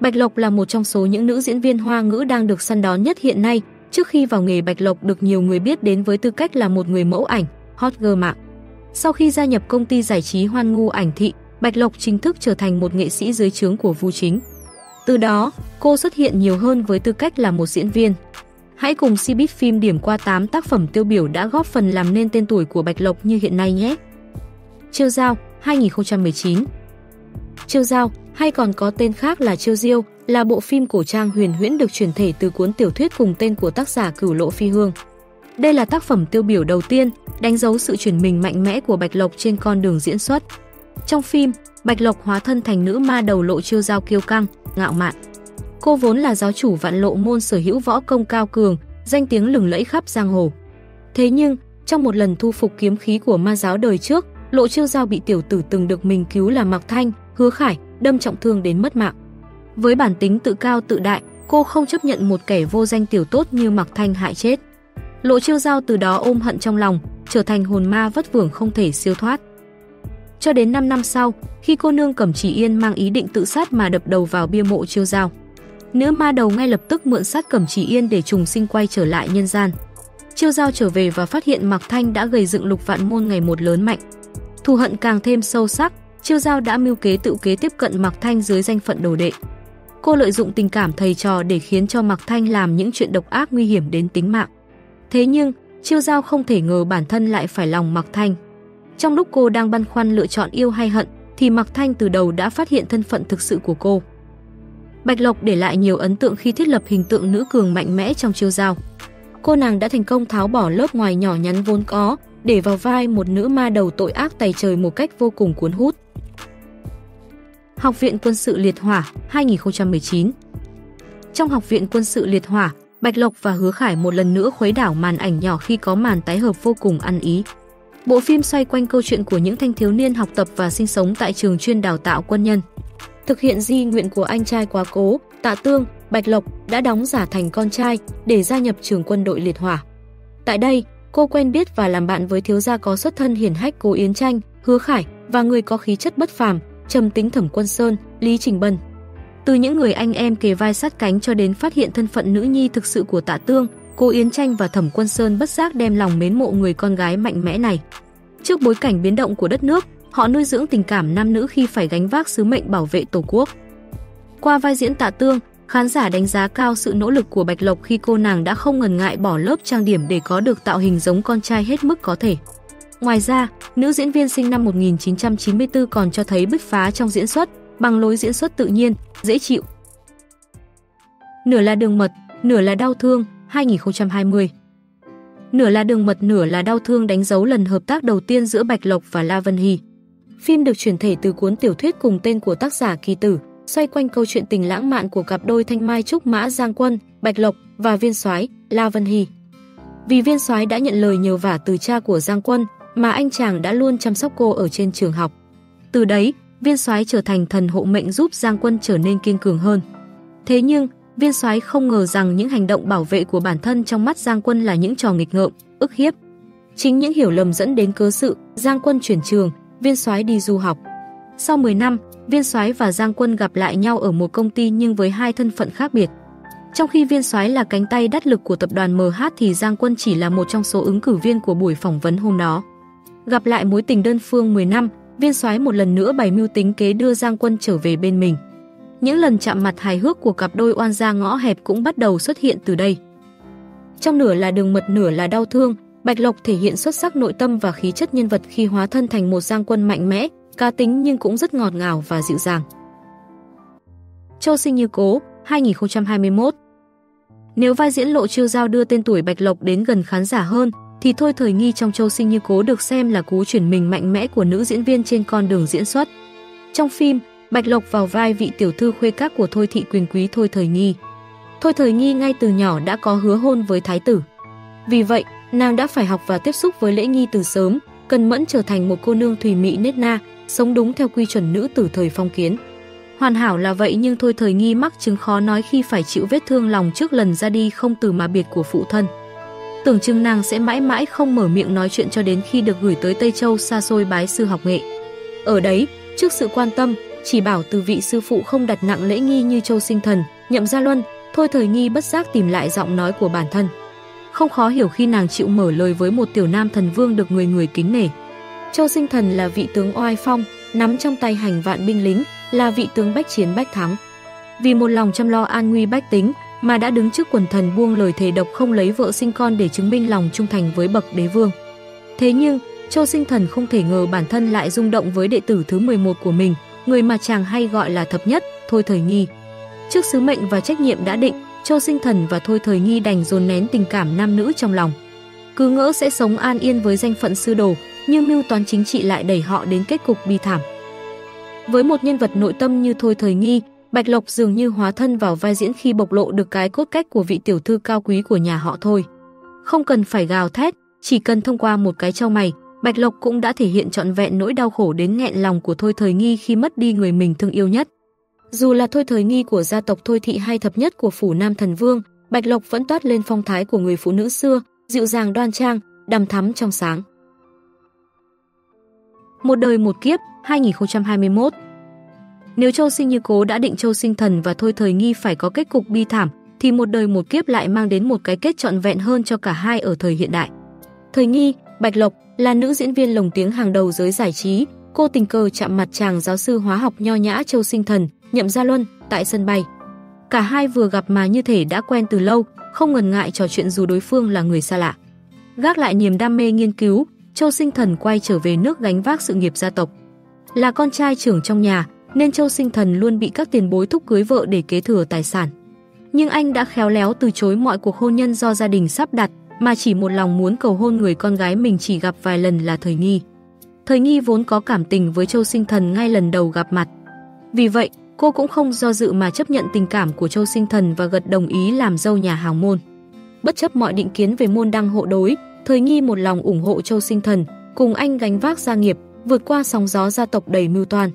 Bạch Lộc là một trong số những nữ diễn viên hoa ngữ đang được săn đón nhất hiện nay. Trước khi vào nghề Bạch Lộc được nhiều người biết đến với tư cách là một người mẫu ảnh, hot girl mạng. Sau khi gia nhập công ty giải trí Hoan Ngu Ảnh Thị, Bạch Lộc chính thức trở thành một nghệ sĩ dưới trướng của Vu Chính. Từ đó, cô xuất hiện nhiều hơn với tư cách là một diễn viên. Hãy cùng Cbiz phim điểm qua 8 tác phẩm tiêu biểu đã góp phần làm nên tên tuổi của Bạch Lộc như hiện nay nhé. Chiêu Giao, 2019 Chiêu Giao, hay còn có tên khác là Chiêu Diêu, là bộ phim cổ trang huyền huyễn được chuyển thể từ cuốn tiểu thuyết cùng tên của tác giả Cửu Lộ Phi Hương. Đây là tác phẩm tiêu biểu đầu tiên, đánh dấu sự chuyển mình mạnh mẽ của Bạch Lộc trên con đường diễn xuất. Trong phim, Bạch Lộc hóa thân thành nữ ma đầu lộ chiêu giao kiêu căng, ngạo mạn. Cô vốn là giáo chủ vạn lộ môn sở hữu võ công cao cường, danh tiếng lừng lẫy khắp giang hồ. Thế nhưng, trong một lần thu phục kiếm khí của ma giáo đời trước, lộ chiêu giao bị tiểu tử từng được mình cứu là Mạc Thanh, Hứa Khải, đâm trọng thương đến mất mạng. Với bản tính tự cao tự đại, cô không chấp nhận một kẻ vô danh tiểu tốt như Mạc Thanh hại chết. Lộ chiêu giao từ đó ôm hận trong lòng, trở thành hồn ma vất vưởng không thể siêu thoát. Cho đến 5 năm sau, khi cô nương Cẩm Chỉ Yên mang ý định tự sát mà đập đầu vào bia mộ chiêu giao. Nữ ma đầu ngay lập tức mượn sát Cẩm Chỉ Yên để trùng sinh quay trở lại nhân gian. Chiêu giao trở về và phát hiện Mạc Thanh đã gây dựng lục vạn môn ngày một lớn mạnh. Thù hận càng thêm sâu sắc, Chiêu giao đã mưu kế tự kế tiếp cận Mạc Thanh dưới danh phận đồ đệ. Cô lợi dụng tình cảm thầy trò để khiến cho Mạc Thanh làm những chuyện độc ác nguy hiểm đến tính mạng. Thế nhưng, Chiêu giao không thể ngờ bản thân lại phải lòng Mạc Thanh. Trong lúc cô đang băn khoăn lựa chọn yêu hay hận, thì Mạc Thanh từ đầu đã phát hiện thân phận thực sự của cô. Bạch Lộc để lại nhiều ấn tượng khi thiết lập hình tượng nữ cường mạnh mẽ trong chiêu giao. Cô nàng đã thành công tháo bỏ lớp ngoài nhỏ nhắn vốn có, để vào vai một nữ ma đầu tội ác tày trời một cách vô cùng cuốn hút. Học viện Quân sự Liệt Hỏa 2019 Trong Học viện Quân sự Liệt Hỏa, Bạch Lộc và Hứa Khải một lần nữa khuấy đảo màn ảnh nhỏ khi có màn tái hợp vô cùng ăn ý. Bộ phim xoay quanh câu chuyện của những thanh thiếu niên học tập và sinh sống tại trường chuyên đào tạo quân nhân. Thực hiện di nguyện của anh trai quá cố, Tạ Tương, Bạch Lộc đã đóng giả thành con trai để gia nhập trường quân đội liệt hỏa. Tại đây, cô quen biết và làm bạn với thiếu gia có xuất thân hiển hách Cố Yến Tranh, Hứa Khải và người có khí chất bất phàm, trầm tính Thẩm Quân Sơn, Lý Trình Bân. Từ những người anh em kề vai sát cánh cho đến phát hiện thân phận nữ nhi thực sự của Tạ Tương, cô Yến Tranh và Thẩm Quân Sơn bất giác đem lòng mến mộ người con gái mạnh mẽ này. Trước bối cảnh biến động của đất nước, họ nuôi dưỡng tình cảm nam nữ khi phải gánh vác sứ mệnh bảo vệ Tổ quốc. Qua vai diễn Tạ Tương, khán giả đánh giá cao sự nỗ lực của Bạch Lộc khi cô nàng đã không ngần ngại bỏ lớp trang điểm để có được tạo hình giống con trai hết mức có thể. Ngoài ra, nữ diễn viên sinh năm 1994 còn cho thấy bứt phá trong diễn xuất, bằng lối diễn xuất tự nhiên, dễ chịu. Nửa là đường mật, nửa là đau thương, 2020 Nửa là đường mật nửa là đau thương đánh dấu lần hợp tác đầu tiên giữa Bạch Lộc và La Vân Hy. Phim được chuyển thể từ cuốn tiểu thuyết cùng tên của tác giả Kỳ Tử, xoay quanh câu chuyện tình lãng mạn của cặp đôi Thanh Mai Trúc Mã Giang Quân, Bạch Lộc và Viên Soái La Vân Hy. Vì Viên Soái đã nhận lời nhờ vả từ cha của Giang Quân, mà anh chàng đã luôn chăm sóc cô ở trên trường học. Từ đấy, Viên Soái trở thành thần hộ mệnh giúp Giang Quân trở nên kiên cường hơn. Thế nhưng, Viên Soái không ngờ rằng những hành động bảo vệ của bản thân trong mắt Giang Quân là những trò nghịch ngợm, ức hiếp. Chính những hiểu lầm dẫn đến cớ sự, Giang Quân chuyển trường, Viên Soái đi du học. Sau 10 năm, Viên Soái và Giang Quân gặp lại nhau ở một công ty nhưng với hai thân phận khác biệt. Trong khi Viên Soái là cánh tay đắc lực của tập đoàn MH thì Giang Quân chỉ là một trong số ứng cử viên của buổi phỏng vấn hôm đó. Gặp lại mối tình đơn phương 10 năm, Viên Soái một lần nữa bày mưu tính kế đưa Giang Quân trở về bên mình. Những lần chạm mặt hài hước của cặp đôi oan gia ngõ hẹp cũng bắt đầu xuất hiện từ đây. Trong nửa là đường mật nửa là đau thương, Bạch Lộc thể hiện xuất sắc nội tâm và khí chất nhân vật khi hóa thân thành một giang quân mạnh mẽ, cá tính nhưng cũng rất ngọt ngào và dịu dàng. Châu Sinh Như Cố, 2021 Nếu vai diễn lộ chiêu giao đưa tên tuổi Bạch Lộc đến gần khán giả hơn, thì thôi thời nghi trong Châu Sinh Như Cố được xem là cú chuyển mình mạnh mẽ của nữ diễn viên trên con đường diễn xuất. Trong phim, Bạch Lộc vào vai vị tiểu thư khuê các của Thôi thị quyền quý Thôi Thời Nghi. Thôi Thời Nghi ngay từ nhỏ đã có hứa hôn với thái tử. Vì vậy, nàng đã phải học và tiếp xúc với lễ nghi từ sớm, cần mẫn trở thành một cô nương thùy mị nết na, sống đúng theo quy chuẩn nữ tử thời phong kiến. Hoàn hảo là vậy nhưng Thôi Thời Nghi mắc chứng khó nói khi phải chịu vết thương lòng trước lần ra đi không từ mà biệt của phụ thân. Tưởng chừng nàng sẽ mãi mãi không mở miệng nói chuyện cho đến khi được gửi tới Tây Châu xa xôi bái sư học nghệ. Ở đấy, trước sự quan tâm, chỉ bảo từ vị sư phụ không đặt nặng lễ nghi như Châu Sinh Thần, Nhậm Gia Luân, thôi thời nghi bất giác tìm lại giọng nói của bản thân. Không khó hiểu khi nàng chịu mở lời với một tiểu nam thần vương được người người kính nể. Châu Sinh Thần là vị tướng oai phong, nắm trong tay hành vạn binh lính, là vị tướng bách chiến bách thắng. Vì một lòng chăm lo an nguy bách tính, mà đã đứng trước quần thần buông lời thề độc không lấy vợ sinh con để chứng minh lòng trung thành với bậc đế vương. Thế nhưng, Châu Sinh Thần không thể ngờ bản thân lại rung động với đệ tử thứ 11 của mình, người mà chàng hay gọi là thập nhất, Thôi Thời Nghi. Trước sứ mệnh và trách nhiệm đã định, Châu Sinh Thần và Thôi Thời Nghi đành dồn nén tình cảm nam nữ trong lòng. Cứ ngỡ sẽ sống an yên với danh phận sư đồ, nhưng mưu toán chính trị lại đẩy họ đến kết cục bi thảm. Với một nhân vật nội tâm như Thôi Thời Nghi, Bạch Lộc dường như hóa thân vào vai diễn khi bộc lộ được cái cốt cách của vị tiểu thư cao quý của nhà họ thôi. Không cần phải gào thét, chỉ cần thông qua một cái trao mày, Bạch Lộc cũng đã thể hiện trọn vẹn nỗi đau khổ đến nghẹn lòng của Thôi Thời Nghi khi mất đi người mình thương yêu nhất. Dù là Thôi Thời Nghi của gia tộc Thôi Thị hay thập nhất của phủ Nam Thần Vương, Bạch Lộc vẫn toát lên phong thái của người phụ nữ xưa, dịu dàng đoan trang, đằm thắm trong sáng. Một đời một kiếp, 2021 nếu Châu Sinh Như Cố đã định Châu Sinh Thần và Thôi Thời Nghi phải có kết cục bi thảm, thì một đời một kiếp lại mang đến một cái kết trọn vẹn hơn cho cả hai ở thời hiện đại. Thời Nghi, Bạch Lộc là nữ diễn viên lồng tiếng hàng đầu giới giải trí, cô tình cờ chạm mặt chàng giáo sư hóa học nho nhã Châu Sinh Thần, Nhậm Gia Luân tại sân bay. Cả hai vừa gặp mà như thể đã quen từ lâu, không ngần ngại trò chuyện dù đối phương là người xa lạ. Gác lại niềm đam mê nghiên cứu, Châu Sinh Thần quay trở về nước gánh vác sự nghiệp gia tộc. Là con trai trưởng trong nhà, nên Châu Sinh Thần luôn bị các tiền bối thúc cưới vợ để kế thừa tài sản. Nhưng anh đã khéo léo từ chối mọi cuộc hôn nhân do gia đình sắp đặt, mà chỉ một lòng muốn cầu hôn người con gái mình chỉ gặp vài lần là Thời Nghi. Thời Nghi vốn có cảm tình với Châu Sinh Thần ngay lần đầu gặp mặt. Vì vậy, cô cũng không do dự mà chấp nhận tình cảm của Châu Sinh Thần và gật đồng ý làm dâu nhà hào môn. Bất chấp mọi định kiến về môn đăng hộ đối, Thời Nghi một lòng ủng hộ Châu Sinh Thần, cùng anh gánh vác gia nghiệp, vượt qua sóng gió gia tộc đầy mưu toan.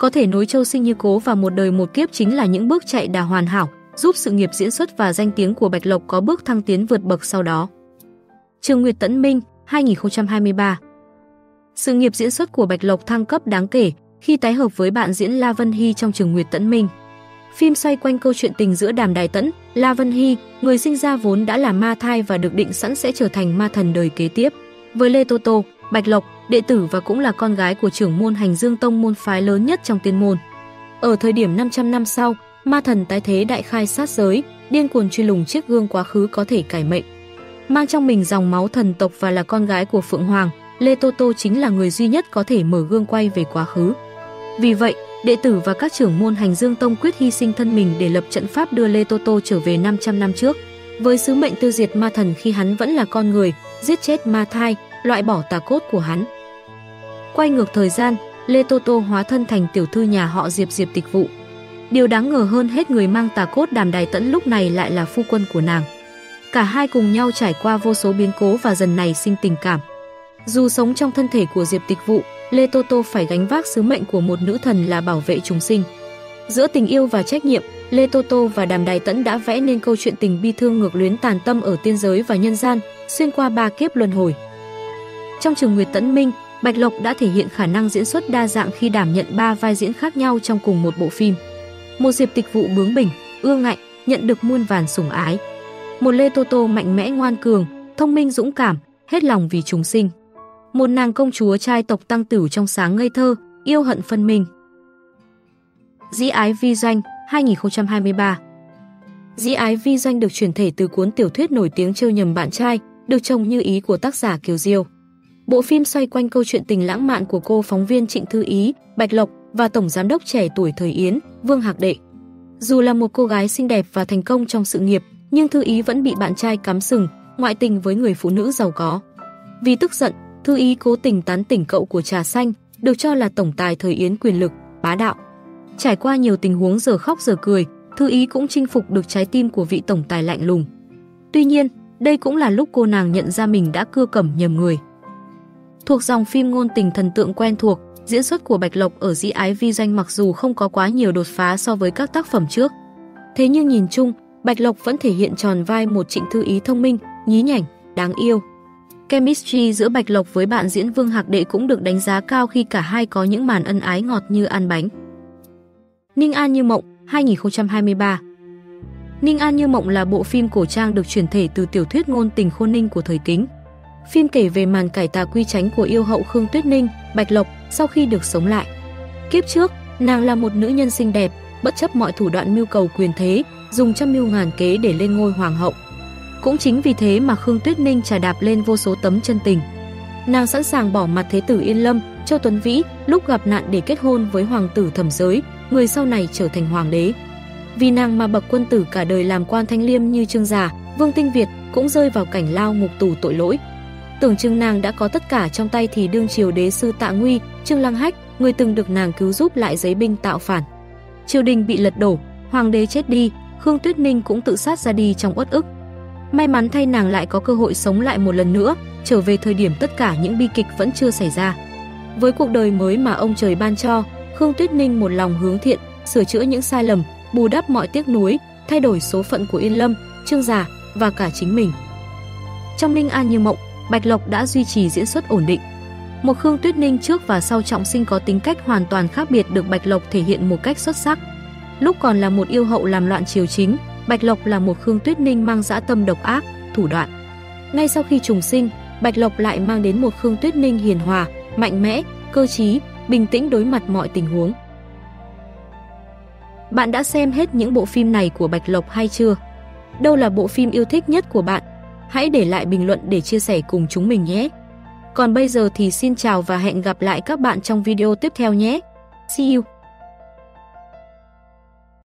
Có thể nối Châu Sinh như cố và một đời một kiếp chính là những bước chạy đà hoàn hảo, giúp sự nghiệp diễn xuất và danh tiếng của Bạch Lộc có bước thăng tiến vượt bậc sau đó. Trương Nguyệt Tấn Minh, 2023 Sự nghiệp diễn xuất của Bạch Lộc thăng cấp đáng kể khi tái hợp với bạn diễn La Vân Hy trong Trường Nguyệt Tấn Minh. Phim xoay quanh câu chuyện tình giữa Đàm Đài Tẫn, La Vân Hy, người sinh ra vốn đã là ma thai và được định sẵn sẽ trở thành ma thần đời kế tiếp. Với Lê Tô Tô, Bạch Lộc, đệ tử và cũng là con gái của trưởng môn Hành Dương Tông môn phái lớn nhất trong tiên môn. Ở thời điểm 500 năm sau, ma thần tái thế đại khai sát giới, điên cuồng truy lùng chiếc gương quá khứ có thể cải mệnh. Mang trong mình dòng máu thần tộc và là con gái của Phượng Hoàng, Lê Tô Tô chính là người duy nhất có thể mở gương quay về quá khứ. Vì vậy, đệ tử và các trưởng môn hành dương tông quyết hy sinh thân mình để lập trận pháp đưa Lê Tô Tô trở về 500 năm trước. Với sứ mệnh tiêu diệt ma thần khi hắn vẫn là con người, giết chết ma thai, loại bỏ tà cốt của hắn. Quay ngược thời gian, Lê Tô Tô hóa thân thành tiểu thư nhà họ Diệp Diệp tịch vụ. Điều đáng ngờ hơn hết người mang tà cốt đàm đài tẫn lúc này lại là phu quân của nàng. Cả hai cùng nhau trải qua vô số biến cố và dần này sinh tình cảm. Dù sống trong thân thể của Diệp tịch vụ, Lê Tô Tô phải gánh vác sứ mệnh của một nữ thần là bảo vệ chúng sinh. Giữa tình yêu và trách nhiệm, Lê Tô Tô và Đàm Đài Tẫn đã vẽ nên câu chuyện tình bi thương ngược luyến tàn tâm ở tiên giới và nhân gian, xuyên qua ba kiếp luân hồi. Trong trường Nguyệt Tẫn Minh, Bạch Lộc đã thể hiện khả năng diễn xuất đa dạng khi đảm nhận ba vai diễn khác nhau trong cùng một bộ phim. Một Diệp Tịch Vụ bướng bỉnh, ương ngạnh, nhận được muôn vàn sủng ái. Một Lê Tô Tô mạnh mẽ ngoan cường, thông minh dũng cảm, hết lòng vì chúng sinh một nàng công chúa trai tộc tăng tửu trong sáng ngây thơ, yêu hận phân minh. Dĩ ái vi doanh 2023 Dĩ ái vi doanh được chuyển thể từ cuốn tiểu thuyết nổi tiếng trêu nhầm bạn trai, được trông như ý của tác giả Kiều Diêu. Bộ phim xoay quanh câu chuyện tình lãng mạn của cô phóng viên Trịnh Thư Ý, Bạch Lộc và tổng giám đốc trẻ tuổi thời Yến, Vương Hạc Đệ. Dù là một cô gái xinh đẹp và thành công trong sự nghiệp, nhưng Thư Ý vẫn bị bạn trai cắm sừng, ngoại tình với người phụ nữ giàu có. Vì tức giận, Thư ý cố tình tán tỉnh cậu của trà xanh, được cho là tổng tài thời Yến quyền lực, bá đạo. Trải qua nhiều tình huống giờ khóc giờ cười, Thư ý cũng chinh phục được trái tim của vị tổng tài lạnh lùng. Tuy nhiên, đây cũng là lúc cô nàng nhận ra mình đã cưa cẩm nhầm người. Thuộc dòng phim ngôn tình thần tượng quen thuộc, diễn xuất của Bạch Lộc ở Dĩ Ái Vi Doanh mặc dù không có quá nhiều đột phá so với các tác phẩm trước. Thế nhưng nhìn chung, Bạch Lộc vẫn thể hiện tròn vai một trịnh thư ý thông minh, nhí nhảnh, đáng yêu. Chemistry giữa Bạch Lộc với bạn diễn Vương Hạc Đệ cũng được đánh giá cao khi cả hai có những màn ân ái ngọt như ăn bánh. Ninh An Như Mộng 2023 Ninh An Như Mộng là bộ phim cổ trang được chuyển thể từ tiểu thuyết ngôn tình khôn ninh của thời kính. Phim kể về màn cải tà quy tránh của yêu hậu Khương Tuyết Ninh, Bạch Lộc sau khi được sống lại. Kiếp trước, nàng là một nữ nhân xinh đẹp, bất chấp mọi thủ đoạn mưu cầu quyền thế, dùng trăm mưu ngàn kế để lên ngôi hoàng hậu. Cũng chính vì thế mà Khương Tuyết Ninh trà đạp lên vô số tấm chân tình. Nàng sẵn sàng bỏ mặt thế tử Yên Lâm, Châu Tuấn Vĩ lúc gặp nạn để kết hôn với hoàng tử Thẩm Giới, người sau này trở thành hoàng đế. Vì nàng mà bậc quân tử cả đời làm quan thanh liêm như Trương Giả, Vương Tinh Việt cũng rơi vào cảnh lao ngục tù tội lỗi. Tưởng chừng nàng đã có tất cả trong tay thì đương triều đế sư Tạ Nguy, Trương Lăng Hách, người từng được nàng cứu giúp lại giấy binh tạo phản. Triều đình bị lật đổ, hoàng đế chết đi, Khương Tuyết Ninh cũng tự sát ra đi trong uất ức. May mắn thay nàng lại có cơ hội sống lại một lần nữa, trở về thời điểm tất cả những bi kịch vẫn chưa xảy ra. Với cuộc đời mới mà ông trời ban cho, Khương Tuyết Ninh một lòng hướng thiện, sửa chữa những sai lầm, bù đắp mọi tiếc nuối, thay đổi số phận của Yên Lâm, Trương Giả và cả chính mình. Trong Ninh An như mộng, Bạch Lộc đã duy trì diễn xuất ổn định. Một Khương Tuyết Ninh trước và sau trọng sinh có tính cách hoàn toàn khác biệt được Bạch Lộc thể hiện một cách xuất sắc. Lúc còn là một yêu hậu làm loạn triều chính, Bạch Lộc là một Khương Tuyết Ninh mang dã tâm độc ác, thủ đoạn. Ngay sau khi trùng sinh, Bạch Lộc lại mang đến một Khương Tuyết Ninh hiền hòa, mạnh mẽ, cơ trí, bình tĩnh đối mặt mọi tình huống. Bạn đã xem hết những bộ phim này của Bạch Lộc hay chưa? Đâu là bộ phim yêu thích nhất của bạn? Hãy để lại bình luận để chia sẻ cùng chúng mình nhé. Còn bây giờ thì xin chào và hẹn gặp lại các bạn trong video tiếp theo nhé. See you!